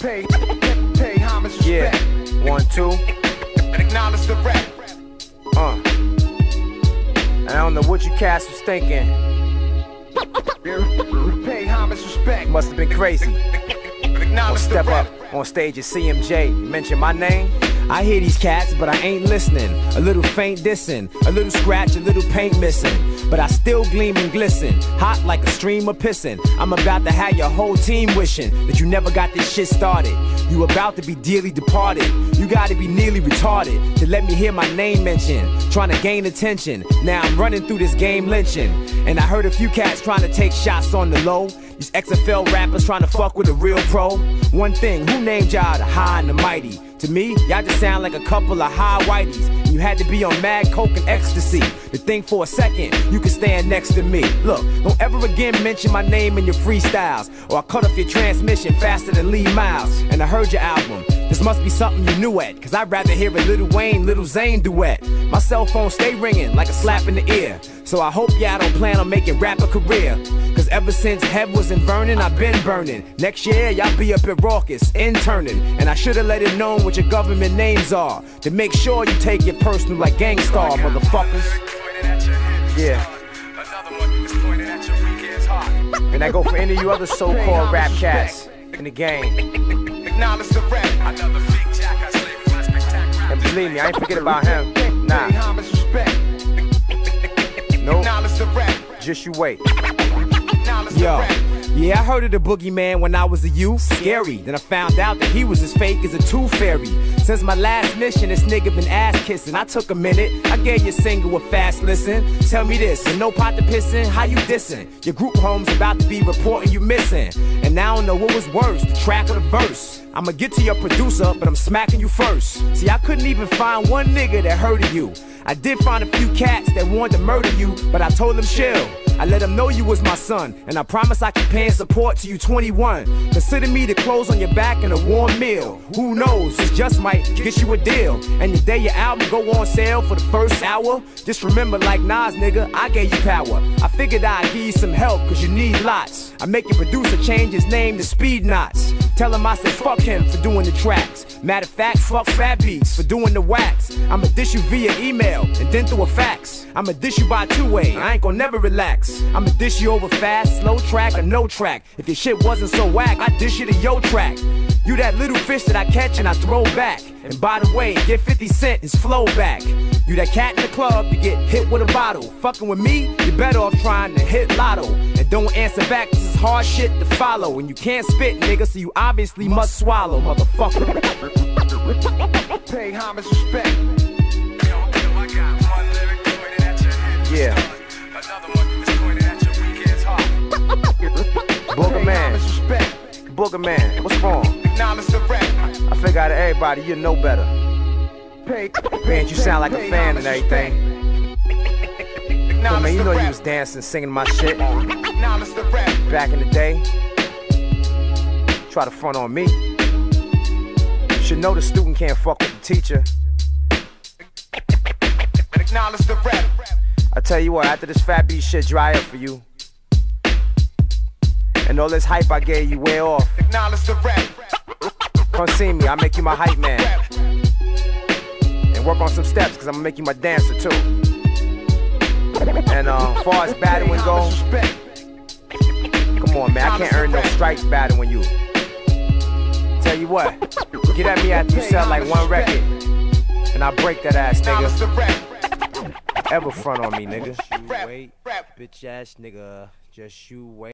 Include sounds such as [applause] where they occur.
Pay, pay homage, Yeah, respect, one, two. and acknowledge the rap. Uh. And I don't know what you cats was thinking. Pay homage, respect, Must have been crazy. acknowledge step up on stage at CMJ. Mention my name. I hear these cats, but I ain't listening. A little faint dissing, a little scratch, a little paint missing. But I still gleam and glisten, hot like a stream of pissing. I'm about to have your whole team wishing that you never got this shit started. You about to be dearly departed. You gotta be nearly retarded to let me hear my name mentioned. Trying to gain attention. Now I'm running through this game lynching. And I heard a few cats trying to take shots on the low. These XFL rappers trying to fuck with a real pro. One thing, who named y'all the high and the mighty? To me, y'all just sound like a couple of high whiteys. You had to be on mad coke and ecstasy to think for a second you could stand next to me. Look, don't ever again mention my name in your freestyles, or I cut off your transmission faster than Lee Myles. And I heard your album. This must be something you knew at, cause I'd rather hear a Little Wayne, Little Zane duet. My cell phone stay ringing like a slap in the ear. So I hope y'all don't plan on making rap a career. Cause ever since Hev was in Vernon, I've been burning. Next year, y'all be up at Rawkus, interning. And I should've let it known what your government names are. To make sure you take it personal like Gang Starr, motherfuckers. Yeah. And I go for any of you other so-called rap cats in the game. And believe me, I ain't forget about him. Nah, nope. Just you wait. Yo. Yeah, I heard of the boogeyman when I was a youth. Scary. Then I found out that he was as fake as a tooth fairy. Since my last mission, this nigga been ass kissing. I took a minute, I gave your single a fast listen. Tell me this, and no pot to pissin', how you dissin'? Your group home's about to be reporting you missing. And now I don't know what was worse, the track or the verse. I'ma get to your producer, but I'm smacking you first. See, I couldn't even find one nigga that heard of you. I did find a few cats that wanted to murder you, but I told them chill. I let them know you was my son, and I promise I can pay and support to you 21. Consider me the clothes on your back and a warm meal. Who knows, this just might get you a deal. And the day your album go on sale for the first hour, just remember like Nas, nigga, I gave you power. I figured I'd give you some help, cause you need lots. I make your producer change his name to Speed Knots. Tell him I said fuck him for doing the tracks. Matter of fact, fuck Fat Beats for doing the wax. I'ma dish you via email and then through a fax. I'ma dish you by two way. I ain't gonna never relax. I'ma dish you over fast, slow track, or no track. If your shit wasn't so whack, I'd dish you to yo track. You that little fish that I catch and I throw back. And by the way, get 50 Cent his flow back. You that cat in the club, you get hit with a bottle. Fucking with me, you better off trying to hit lotto. And don't answer back, is hard shit to follow. And you can't spit, nigga, so you obviously must swallow, motherfucker. Pay homage, respect, Yeah. [laughs] Booger pay man, respect, Booger man, what's wrong? acknowledge the rap. I figure out of everybody, you know better. Pay, Man, you sound like a fan and everything. respect. But man, you know you was dancing, singing my shit Acknowledge the rap. back in the day. Try to front on me. Should know the student can't fuck with the teacher. But acknowledge the rap. I tell you what, after this fat beat shit dry up for you, and all this hype I gave you wear off, Acknowledge the rap. come see me, I'll make you my hype man. And work on some steps, cause I'm gonna make you my dancer too. And uh, far as battling Pay go, come on man, I can't earn no stripes battling you. Tell you what, get at me after you sell like one record, and I'll break that ass, nigga. Ever front on me, nigga. Wait, bitch ass nigga, just you wait.